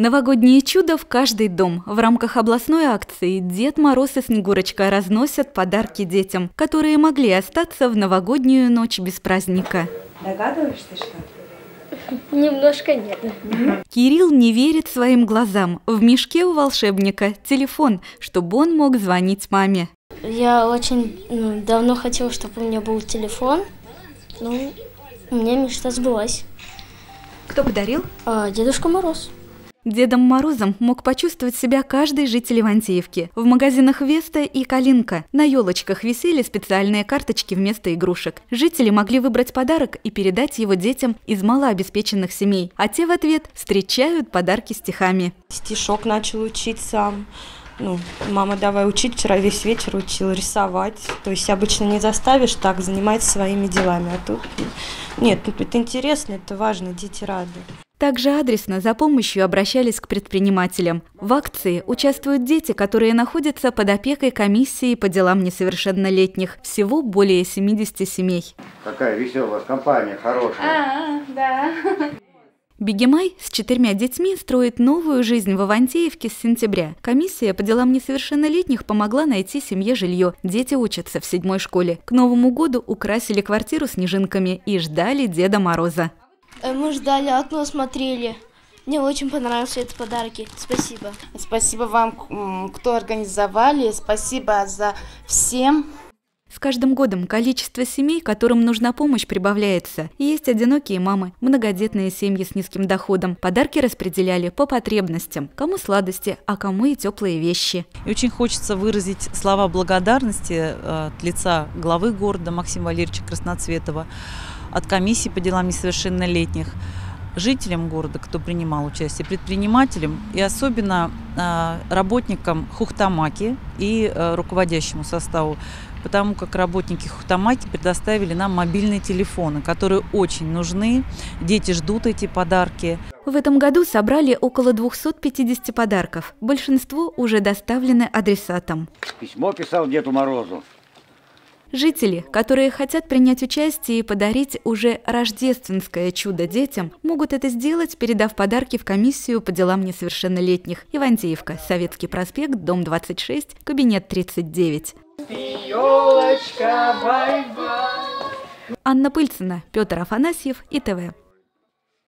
Новогоднее чудо в каждый дом. В рамках областной акции Дед Мороз и Снегурочка разносят подарки детям, которые могли остаться в новогоднюю ночь без праздника. Догадываешься, что? Немножко нет. Кирилл не верит своим глазам. В мешке у волшебника телефон, чтобы он мог звонить маме. Я очень ну, давно хотела, чтобы у меня был телефон. Ну, у меня мечта сбылась. Кто подарил? А, Дедушка Мороз. Дедом Морозом мог почувствовать себя каждый житель Ивантеевки. В магазинах Веста и Калинка на елочках висели специальные карточки вместо игрушек. Жители могли выбрать подарок и передать его детям из малообеспеченных семей, а те в ответ встречают подарки стихами. Стишок начал учить сам. Ну, мама, давай учить. Вчера весь вечер учил рисовать. То есть обычно не заставишь так, занимается своими делами. А тут нет, это интересно, это важно, дети рады. Также адресно за помощью обращались к предпринимателям. В акции участвуют дети, которые находятся под опекой комиссии по делам несовершеннолетних. Всего более 70 семей. Какая веселая у вас компания, хорошая. А, да. Бегемай с четырьмя детьми строит новую жизнь в Ивантеевке с сентября. Комиссия по делам несовершеннолетних помогла найти семье жилье. Дети учатся в седьмой школе. К Новому году украсили квартиру снежинками и ждали Деда Мороза. Э, Мы ждали, окно смотрели. Мне очень понравились эти подарки. Спасибо. Спасибо вам, кто организовали. Спасибо за всем. С каждым годом количество семей, которым нужна помощь, прибавляется. Есть одинокие мамы, многодетные семьи с низким доходом. Подарки распределяли по потребностям. Кому сладости, а кому и теплые вещи. И очень хочется выразить слова благодарности э, от лица главы города Максима Валерьевича Красноцветова, от комиссии по делам несовершеннолетних, жителям города, кто принимал участие, предпринимателям и особенно э, работникам Хухтамаки и э, руководящему составу, потому как работники Хухтамаки предоставили нам мобильные телефоны, которые очень нужны. Дети ждут эти подарки. В этом году собрали около 250 подарков. Большинство уже доставлены адресатам. Письмо писал Деду Морозу. Жители, которые хотят принять участие и подарить уже рождественское чудо детям, могут это сделать, передав подарки в комиссию по делам несовершеннолетних. Ивантеевка, Советский проспект, дом 26, кабинет 39. Елочка, бай-бай. Анна Пыльцина, Петр Афанасьев и ТВ.